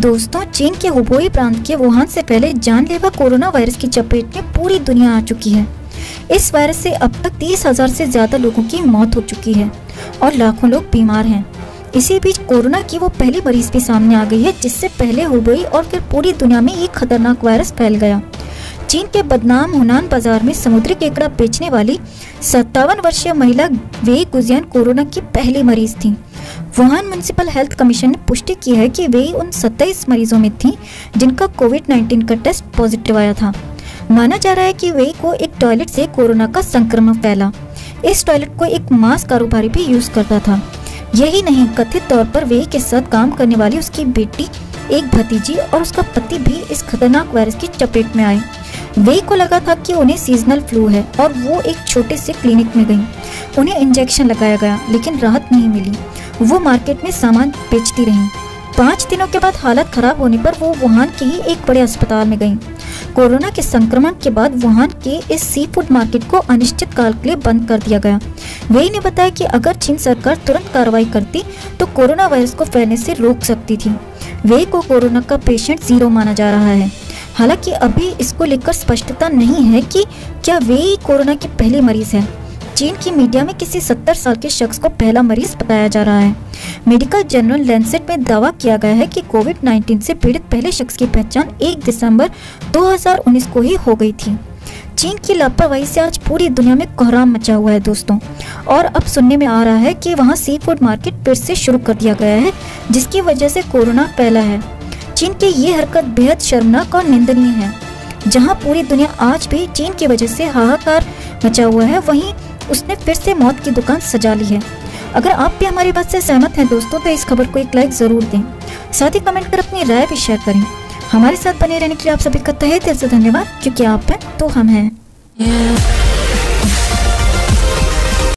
दोस्तों, चीन के हुबोई प्रांत के वुहान से पहले जानलेवा कोरोना वायरस की चपेट में पूरी दुनिया आ चुकी है। इस वायरस से अब तक तीस हज़ार से ज़्यादा लोगों की मौत हो चुकी है और लाखों लोग बीमार हैं। इसी बीच कोरोना की वो पहली मरीज़ भी सामने आ गई है, जिससे पहले हुबोई और फिर पूरी दुनिया में ये खतरनाक वायरस फैल गया। चीन के बदनाम हुनान बाज़ार में समुद्री केकड़ा बेचने वाली सत्तावन वर्षीय महिला वे गुजियान कोरोना की पहली मरीज़ थी। वुहान म्यूनसिपल हेल्थ कमीशन ने पुष्टि की है कि वे उन 27 मरीजों में थी जिनका कोविड 19 का टेस्ट पॉजिटिव आया था। माना जा रहा है कि वे को एक टॉयलेट से कोरोना का संक्रमण फैला। इस टॉयलेट को एक मांस कारोबारी भी यूज़ करता था। यही नहीं, कथित तौर पर वे के साथ काम करने वाली उसकी बेटी, एक भतीजी और उसका पति भी इस खतरनाक वायरस की चपेट में आए। वे को लगा था कि उन्हें सीजनल फ्लू है और वो एक छोटे से क्लिनिक में गई। उन्हें इंजेक्शन लगाया गया, लेकिन राहत नहीं मिली। वो मार्केट में सामान बेचती रहीं। पाँच दिनों के बाद हालत खराब होने पर वो वुहान के ही एक बड़े अस्पताल में गईं। कोरोना के संक्रमण के बाद वुहान के इस सी फ़ूड मार्केट को अनिश्चित काल के लिए बंद कर दिया गया। वे ने बताया कि अगर चीन सरकार तुरंत कार्रवाई करती तो कोरोना वायरस को फैलने से रोक सकती थी। वे को कोरोना का पेशेंट ज़ीरो माना जा रहा है। हालाँकि अभी इसको लेकर स्पष्टता नहीं है कि क्या वे ही कोरोना के पहले मरीज़ है। चीन की मीडिया में किसी 70 साल के शख्स को पहला मरीज़ बताया जा रहा है। मेडिकल जर्नल लेंसेट में दावा किया गया है कि कोविड 19 से पीड़ित पहले शख्स की पहचान 1 दिसंबर 2019 को ही हो गई थी। चीन की लापरवाही से आज पूरी दुनिया में कोहराम मचा हुआ है दोस्तों। और अब सुनने में आ रहा है कि वहाँ सी फ़ूड मार्केट फिर से शुरू कर दिया गया है, जिसकी वजह से कोरोना फैला है। चीन की ये हरकत बेहद शर्मनाक और निंदनीय है। जहाँ पूरी दुनिया आज भी चीन की वजह से हाहाकार मचा हुआ है, वहीं उसने फिर से मौत की दुकान सजा ली है। अगर आप भी हमारी बात से सहमत हैं दोस्तों तो इस खबर को एक लाइक ज़रूर दें। साथ ही कमेंट कर अपनी राय भी शेयर करें। हमारे साथ बने रहने के लिए आप सभी का तहे दिल से धन्यवाद, क्योंकि आप हैं तो हम हैं। Yeah.